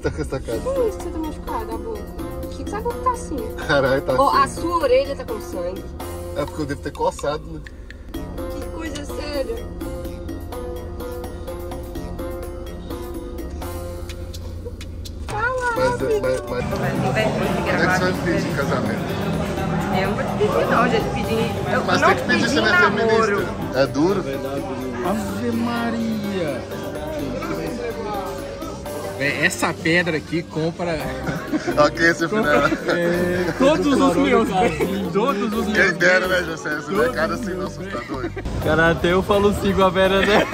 que tá com essa cara? Que isso que você tá machucado, a boca? O que que essa boca tá assim? Caralho, tá Ó, assim. a sua orelha tá com sangue. É porque eu devo ter coçado, né? Que coisa séria. Fala, Mas, é- mas, mas Tem vergonha de como é que você vai pedir em casamento? Eu não vou te pedir não, já te pedi. Eu Mas não tem que pedir pedi se não é feminista. É duro? Ave Maria! Essa pedra aqui compra Ok, esse final. é, todos os meus bens. Todos os Quem meus dera, bens. né, José? Esse mercado assim não assustador. Cara, até eu falo sim com a Vera, né?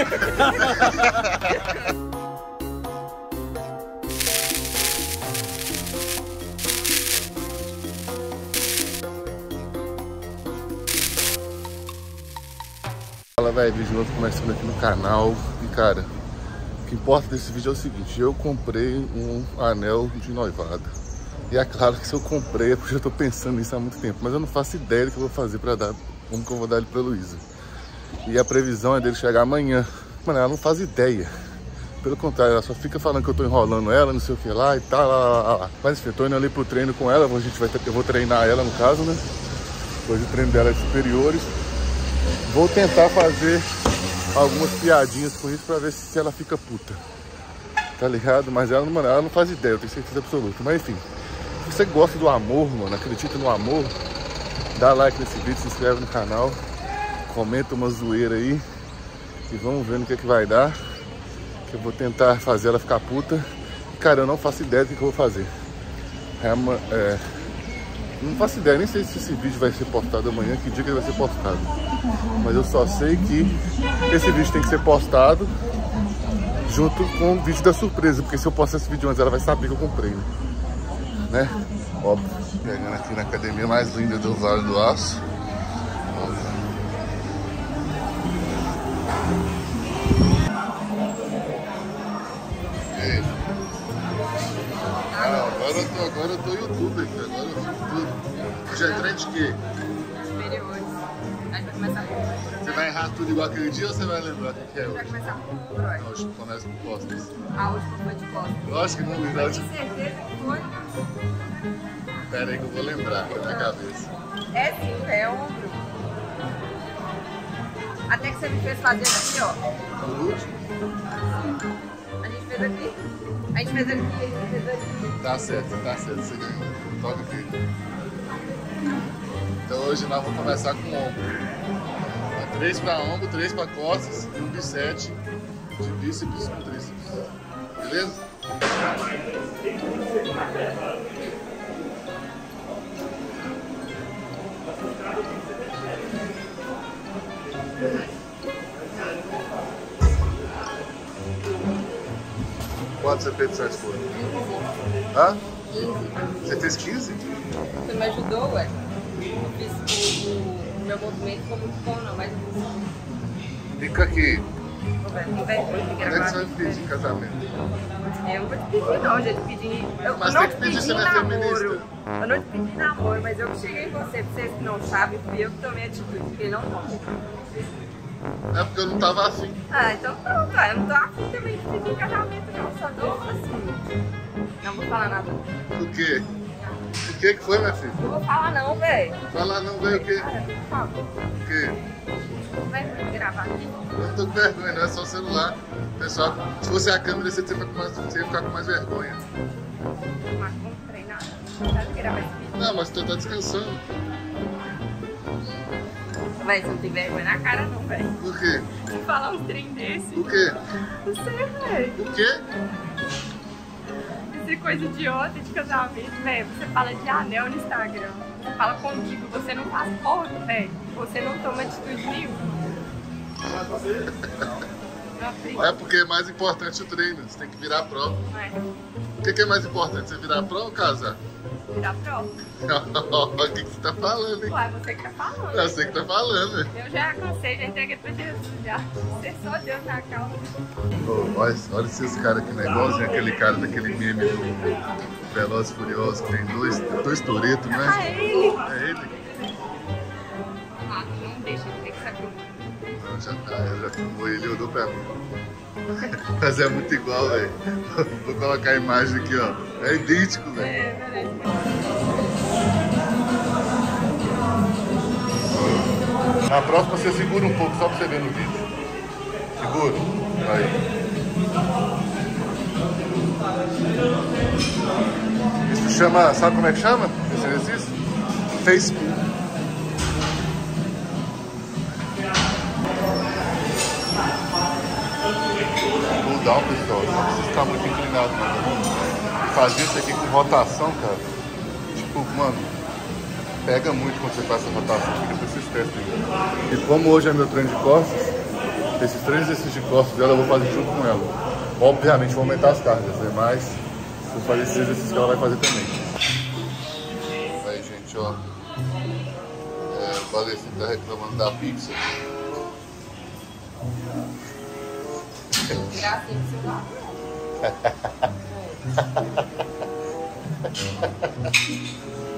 Fala, velho, vídeo novo começando aqui no canal. E, cara, importa desse vídeo é o seguinte: eu comprei um anel de noivado. E é claro que se eu comprei é porque eu tô pensando nisso há muito tempo, mas eu não faço ideia do que eu vou fazer pra dar, como que eu vou dar ele pra Luísa. E a previsão é dele chegar amanhã. Mano, ela não faz ideia. Pelo contrário, ela só fica falando que eu tô enrolando ela, não sei o que lá e tal. Lá, lá, lá. Mas enfim, eu tô indo ali pro treino com ela. A gente vai eu vou treinar ela no caso, né? Hoje o treino dela é de superiores. Vou tentar fazer algumas piadinhas com isso pra ver se ela fica puta. Tá ligado? Mas ela, mano, ela não faz ideia, eu tenho certeza absoluta. Mas enfim, se você gosta do amor, mano, acredita no amor, dá like nesse vídeo, se inscreve no canal, comenta uma zoeira aí e vamos ver no que, é que vai dar. Que eu vou tentar fazer ela ficar puta. Cara, eu não faço ideia do que, que eu vou fazer. É, uma- é, não faço ideia, nem sei se esse vídeo vai ser postado amanhã, que dia que ele vai ser postado. Mas eu só sei que esse vídeo tem que ser postado junto com o vídeo da surpresa, porque se eu postar esse vídeo antes, ela vai saber que eu comprei, né? né? Óbvio. Pegando aqui na academia mais linda do Vale do Aço. Agora eu tô, agora eu tô youtuber, agora eu fico tudo. Já treino de quê? Superiores. A gente vai começar com Você vai errar tudo igual aquele dia ou você vai lembrar o que que é vai hoje? começar com o Freud. Hoje começa com costas. A última foi de costas. Lógico que não Eu tenho certeza que foi. Pera aí que eu vou lembrar na minha cabeça. É sim, é ombro. Até que você me fez fazer aqui, ó. O último? A gente fez aqui. A gente fez aqui, fez aqui. Tá certo, tá certo, você ganhou. Toca aqui. Então hoje nós vamos começar com ombro. É três pra ombro, três pra costas e um bisete de bíceps com tríceps. Beleza? Quanto você fez de sete por? Hã? 15. Você fez 15? Você me ajudou, ué? Eu fiz o, meu movimento ficou muito bom, não, mas eu fiz. Fica aqui. Quando é que você vai pedir em casamento? Eu não vou te pedir não, já te pedi. Eu Mas não tem que te pedir, pedi você não é namoro. Eu não te pedi namoro, mas eu que cheguei em você, pra vocês que não sabem, fui eu que tomei a atitude, porque não tomou. É porque eu não tava afim. Ah, então pronto, ué, eu não tô afim também de pedir casamento não, só dou assim. Não vou falar nada. O quê? O que que foi, minha filha? Não vou falar não, velho. Fala não, veio o quê? Cara, por favor, O quê? vai gravar aqui. Eu não tô com vergonha, não é só o celular. Pessoal, se fosse a câmera, você ia ficar com mais, vergonha. Mas vamos treinar. Não, mas tu tá descansando. Véi, você não tem vergonha na cara não, velho. Por quê? De falar uns trem desse. O quê? Não sei, velho. O quê? Isso é coisa idiota de casamento, velho. Você fala de anel no Instagram. Você fala comigo, você não faz porra, velho. Você não toma atitude nenhuma. É porque é mais importante o treino. Você tem que virar pró. é? O que, que é mais importante? Você virar pró ou casar? Virar prova. o que, que você tá falando, hein? Ué, você que tá falando. Eu sei que tá falando. né? Eu já cansei, já entreguei pra Jesus já. Você só Deus na calma. Ô, olha, olha esses caras aqui, né? Igualzinho aquele cara daquele meme do Veloz Furioso, que tem dois, dois Toretos, não Ah, é? ele! É ele? Ah, não deixa, tem que saber. Não, já tá. Eu já filmou ele, olhou pra mim. Mas é muito igual, velho. Vou colocar a imagem aqui, ó. É idêntico, velho. É, parece. Na próxima você segura um pouco, só pra você ver no vídeo. Segura. Aí. Isso chama, sabe como é que chama esse exercício? Face pull. Pull down, pessoal. Não precisa estar muito inclinado, não. Fazer isso aqui com rotação, cara. Tipo, mano, pega muito quando você faz essa rotação, porque depois vocês testem. E como hoje é meu treino de costas, esses três exercícios de costas dela eu vou fazer junto com ela. Obviamente vou aumentar as cargas, né? mas vou fazer esses exercícios que ela vai fazer também. Aí, gente, ó. É, o Valecino tá reclamando da pizza. Gracinha do.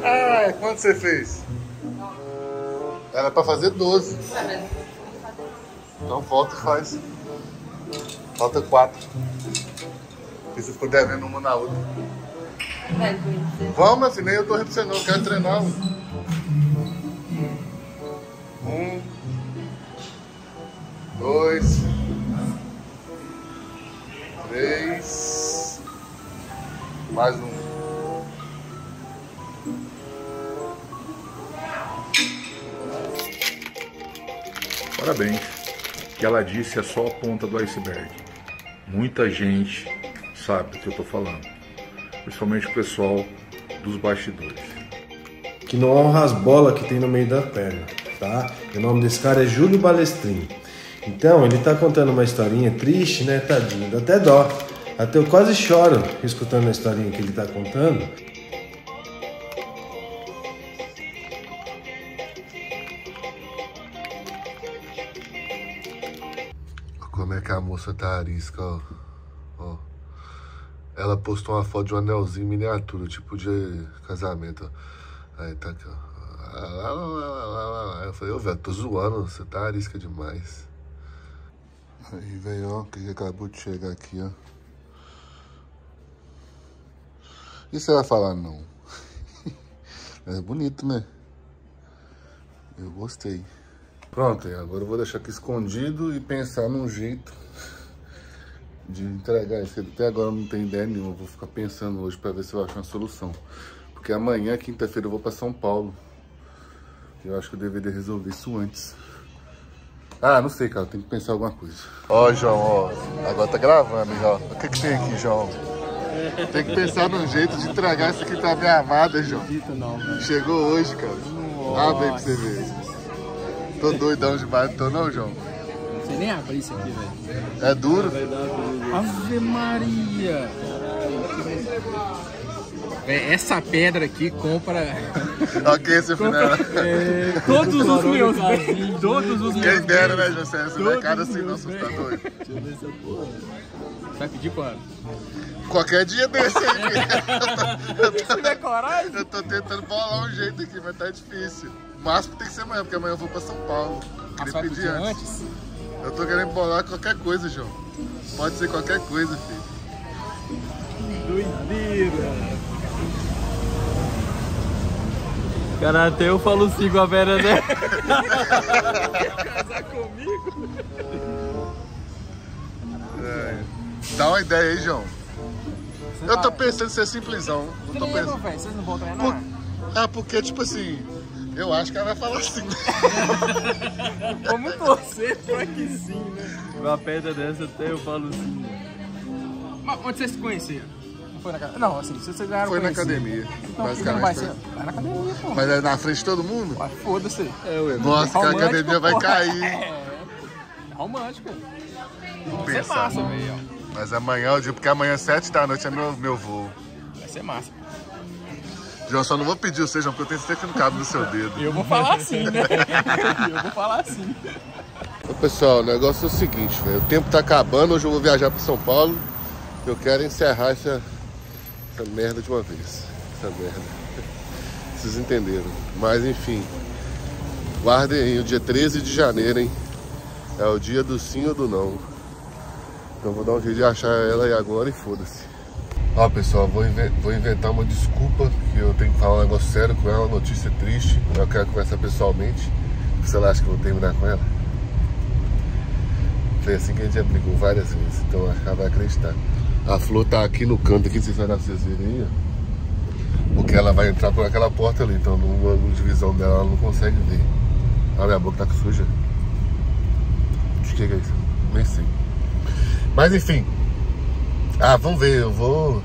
Ah, quanto você fez? Era pra fazer 12. Então volta e faz. Falta 4. Porque você ficou devendo uma na outra. Vamos, meu filho, nem eu tô repetindo, eu quero treinar. Um. Dois. Três. Mais um. Parabéns. O que ela disse é só a ponta do iceberg. Muita gente sabe do que eu tô falando. Principalmente o pessoal dos bastidores. que não honra as bolas que tem no meio da perna, tá? E o nome desse cara é Júlio Balestrin. Então, ele tá contando uma historinha triste, né, tadinho, dá até dó. Até eu quase choro escutando a historinha que ele tá contando. Como é que a moça tá arisca, ó. ó. Ela postou uma foto de um anelzinho miniatura, tipo de casamento, ó. Aí tá aqui, ó. Eu falei, ô velho, tô zoando, você tá arisca demais. Aí, velho, ó, que acabou de chegar aqui, ó. E você vai falar não? É bonito, né? Eu gostei. Pronto, agora eu vou deixar aqui escondido e pensar num jeito de entregar isso. Até agora eu não tenho ideia nenhuma. Vou ficar pensando hoje para ver se eu acho uma solução. Porque amanhã, quinta-feira, eu vou para São Paulo. Eu acho que eu deveria resolver isso antes. Ah, não sei, cara. Tem que pensar alguma coisa. Ó, João, ó. Agora tá gravando, ó. O que que tem aqui, João? Tem que pensar num jeito de entregar isso aqui pra minha amada, João. Chegou hoje, cara. Abre aí pra você ver. Tô doidão demais, não tô não, João? Não sei nem abrir isso aqui, velho. É duro? Ave Maria! Essa pedra aqui compra ok, seu final. é, todos os meus bens. Todos os meus Quem dera, né. José? Esse Todos mercado assim, não, tá doido. Deixa eu ver essa porra. Vai pedir quando? Qualquer dia desse aqui. Se tiver coragem. Eu tô tentando bolar um jeito aqui, mas tá difícil. O máximo tem que ser amanhã, porque amanhã eu vou pra São Paulo. Mas Queria pedir antes. antes? Eu tô querendo bolar qualquer coisa, João. Pode ser qualquer coisa, filho. Doideira. Cara, até eu falo sim com a Vera, né? Casar comigo? É. Dá uma ideia aí, João. Eu tô pensando em ser simplesão. Eu tô pensando. velho. Vocês não vão treinar? Por... Ah, porque, tipo assim, eu acho que ela vai falar assim. Vamos torcer pra que sim, né? Uma pedra dessa até eu falo sim? Mas onde vocês se conheceram? Não foi na academia? Não, assim, vocês eram Foi na academia, Então, não vai basicamente. ser? foi. Vai na academia, pô. Mas é na frente de todo mundo? Mas foda-se. É, ué. Nossa, que a Romântico, academia vai porra. cair. É. Romântico. Vai ser Pensar. massa, velho. Mas amanhã eu digo, porque amanhã às 7 da noite é meu, meu voo. Vai ser massa. João, só não vou pedir o seja, porque eu tenho certeza que não cabe no seu dedo. Eu vou falar assim, né? eu vou falar assim. Ô, pessoal, o negócio é o seguinte, velho. O tempo tá acabando, hoje eu vou viajar para São Paulo. Eu quero encerrar essa, essa merda de uma vez. Essa merda. Vocês entenderam. Mas enfim. Guardem aí o dia 13 de janeiro, hein? É o dia do sim ou do não. Então vou dar um jeito de achar ela aí agora e foda-se. Ó pessoal, vou, vou, inventar uma desculpa que eu tenho que falar um negócio sério com ela, notícia triste. Eu quero conversar pessoalmente. Ela acha que eu vou terminar com ela. Foi assim que a gente brigou várias vezes, então ela vai acreditar. A flor tá aqui no canto, aqui, vocês vai dar. Porque ela vai entrar por aquela porta ali, então no ângulo de visão dela ela não consegue ver. A minha boca tá suja. O que é isso? Nem sei. Mas enfim. Ah, vamos ver, eu vou.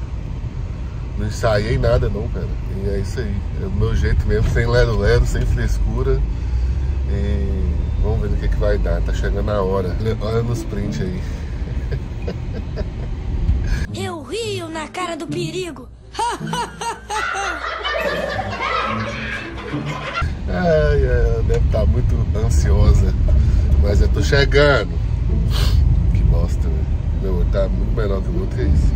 Não ensaiei nada não, cara. E é isso aí. É o meu jeito mesmo, sem lero-lero, sem frescura. E vamos ver no que, que vai dar. Tá chegando a hora. Olha nos print aí. Eu rio na cara do perigo. Ai, ai, deve estar muito ansiosa. Mas eu tô chegando. Que bosta, velho. Meu, tá muito melhor que o é isso.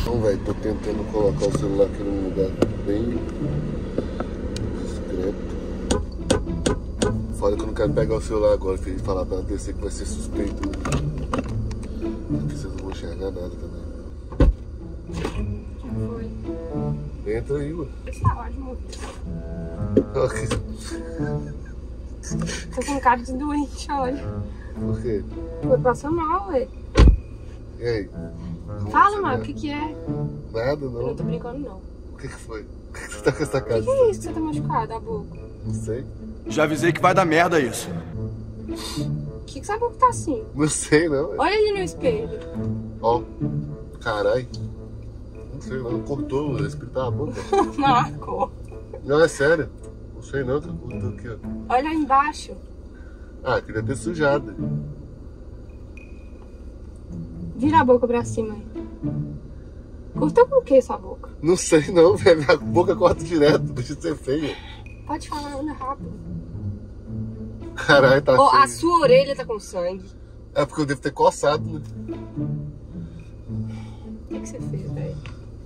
Então, velho, tô tentando colocar o celular aqui num lugar bem discreto. Fora que eu não quero pegar o celular agora, e falar pra descer que vai ser suspeito. Né? Aqui vocês não vão enxergar nada também. Entra aí, ué. Tá ótimo. Que- Tô com cara de doente, olha. Por quê? Foi passar mal, ué. E aí? Como Fala, mano, tá? o que que é? Nada, Eu não. não tô brincando, não. O que que foi? Por que que você tá com essa O cara? que, que é isso que você tá machucado, a boca? Não sei. Já avisei que vai dar merda isso. O que que essa boca tá assim? Não sei, não. Olha ali no espelho. Ó. Carai. Não sei, não. Cortou o espirro a boca. Marco. Não, é sério. Não sei não, cortou aqui, ó. Olha embaixo. Ah, queria ter sujado. Vira a boca pra cima aí. Cortou com o que sua boca? Não sei não, velho. Minha boca corta direto, deixa de ser feia. Pode falar, anda rápido. Caralho, tá a feio. sua orelha tá com sangue. É porque eu devo ter coçado, né? O que, que você fez, velho?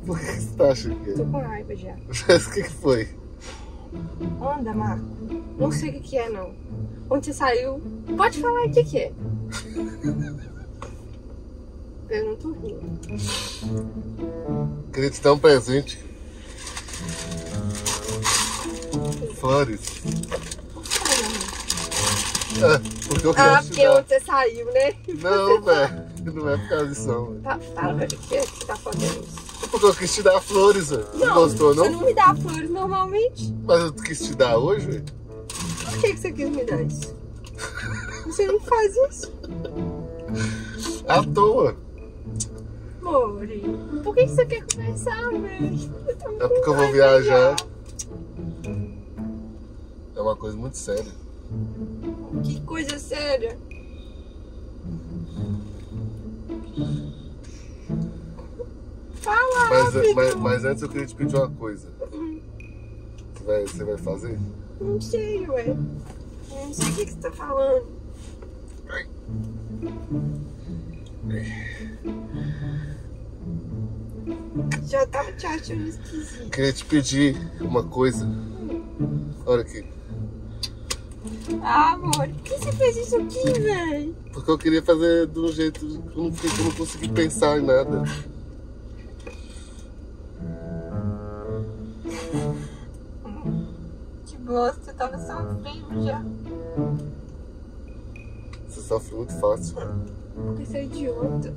Por que você tá achando que Tô com raiva já. é? O que que foi? Anda, Marco. Não sei o que, que é, não. Onde você saiu? Pode falar o que, que é. Eu não tô rindo. Queria te dar um presente. Flores. É, porque eu quero Ah, porque dar. onde você saiu, né? Não, velho. Não é por causa disso, não. Fa- Fala pra é que você tá fazendo isso. Porque eu quis te dar flores, velho. Não, gostou, Você não? não me dá flores normalmente. Mas eu quis te dar hoje. Por que, que você quis me dar isso? Você não faz isso. À toa. Mori, por que, que você quer conversar, velho? É porque eu vou viajar. É uma coisa muito séria. Que coisa séria. Fala, Mas, mas, mas antes eu queria te pedir uma coisa. Você vai, você vai fazer? Não sei, ué. Não sei o que, que você tá falando. Já tava te achando esquisito. Queria te pedir uma coisa. Olha aqui. Ah, amor, por que você fez isso aqui, velho? Porque eu queria fazer de um jeito que eu não, que eu não consegui pensar em nada. Que bosta, eu tava sofrendo já. Você sofre muito fácil. Porque você é idiota.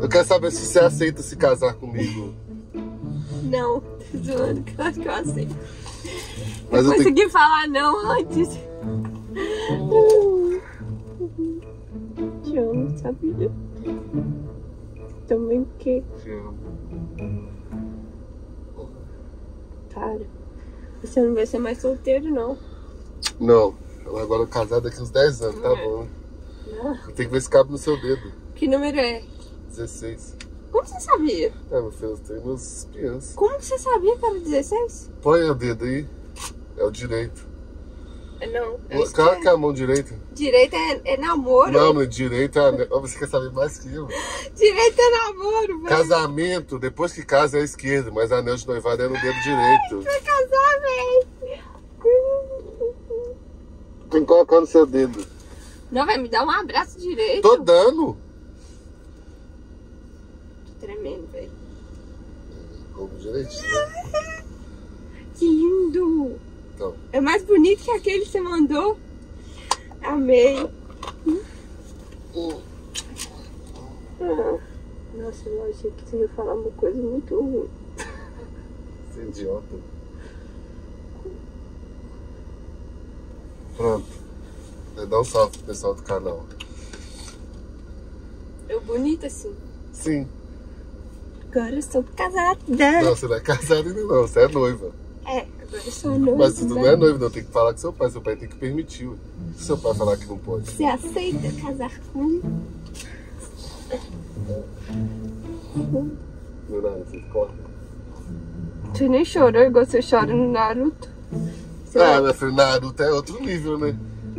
Eu quero saber se você aceita se casar comigo. Não, tô zoando, claro que eu aceito. Mas eu eu tenho consegui falar não antes. Te amo, sabia? Também porque, cara, você não vai ser mais solteiro, não. Não, agora casado daqui uns 10 anos, tá bom. Eu tenho que ver se cabe no seu dedo. Que número é? 16. Como você sabia? É, meu filho, eu tenho meus espiãs. Como você sabia que era 16? Põe o dedo aí. É o direito. É, Não, o Claro que é esquerdo. a mão direita. Direito é, é namoro. Não, meu direito é. a- Ó, Você quer saber mais que eu? Direito é namoro, velho. Casamento, depois que casa é a esquerda, mas anel de noivado é no dedo direito. Vai casar, velho. Tem que colocar no seu dedo. Não, vai me dar um abraço direito. Tô dando. Tô tremendo, velho. Como direitinho. Que lindo! Então, É mais bonito que aquele que você mandou. Amei. Ah, Nossa, eu achei que você ia falar uma coisa muito ruim. você é idiota. Pronto. Dá um salve pro pessoal do canal. Eu bonita assim. Sim. Agora eu sou casada. Não, você não é casada ainda não, você é noiva. É, eu. Mas tu não é noiva, não. Tem que falar com seu pai. Seu pai tem que permitir. Se seu pai falar que não pode. Você aceita casar comigo? Não, não, vocês cortam. Você nem chorou igual você chora no Naruto? Você Ah, minha filha, Naruto é outro nível, né?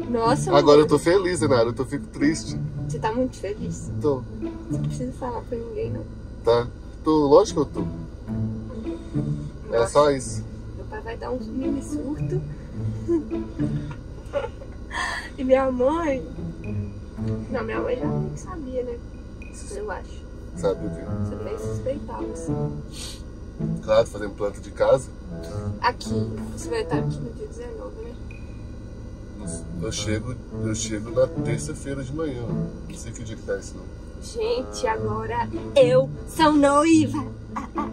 Nossa, Agora eu amor, tô feliz, né, Naruto? Eu fico triste. Você tá muito feliz. Tô, Você não precisa falar pra ninguém, não. tá? Tô, lógico que eu tô. Era só isso. Meu pai vai dar um mini surto. e minha mãe. Não, minha mãe já nem sabia, né? Eu acho. Sabe o quê? Você nem suspeitava, assim. Claro, fazendo planta de casa. Aqui, você vai estar aqui no dia 19, né? Eu chego, eu chego na terça-feira de manhã. Não sei que dia que tá isso, não. Gente, agora eu sou noiva.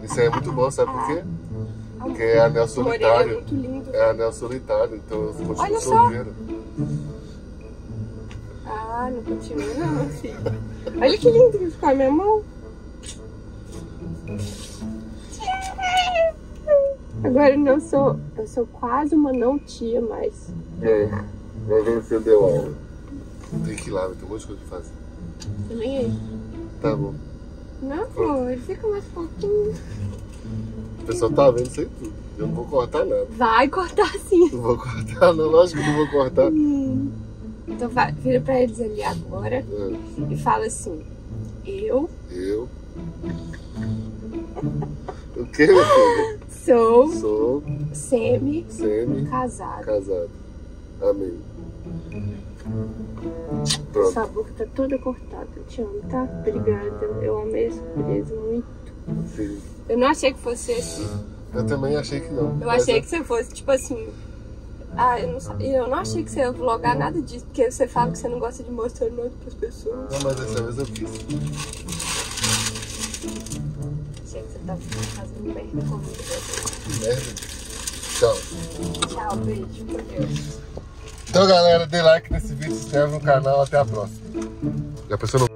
Isso aí é muito bom, sabe por quê? Porque é anel O Moreira é solitário. muito lindo. É anel solitário, então eu continuo Olha só. solteiro. Ah, não continua não, filho. Olha que lindo que ficou a minha mão. Agora eu sou, eu sou quase uma não tia mais. E aí? Vai ver se eu deu aula. Tem que ir lá, ter um monte de coisa pra fazer. Também aí. Tá bom. Não, amor, fica mais pouquinho. O pessoal tá vendo isso aí tudo. Eu não vou cortar nada. Vai cortar sim. Não vou cortar, não. Lógico que não vou cortar. Então vai, vira pra eles ali agora É, e fala assim. Eu Eu. O que, meu filho? sou Sou semi-casada. semi-casado. Amém. Pronto. Sua boca tá toda cortada. Eu te amo, tá? Obrigada. Eu amei a surpresa Eu não achei que fosse assim. Eu também achei que não. Eu achei que você fosse, tipo assim. Ah, eu não, eu não achei que você ia vlogar nada disso, porque você fala que você não gosta de mostrar nada pras pessoas. Não, mas dessa vez eu quis. Achei que você tava fazendo merda comigo. Merda. Tchau. Tchau, beijo, por Deus. Então, galera, dê like nesse vídeo, se inscreve no canal. Até a próxima. Já pensou no...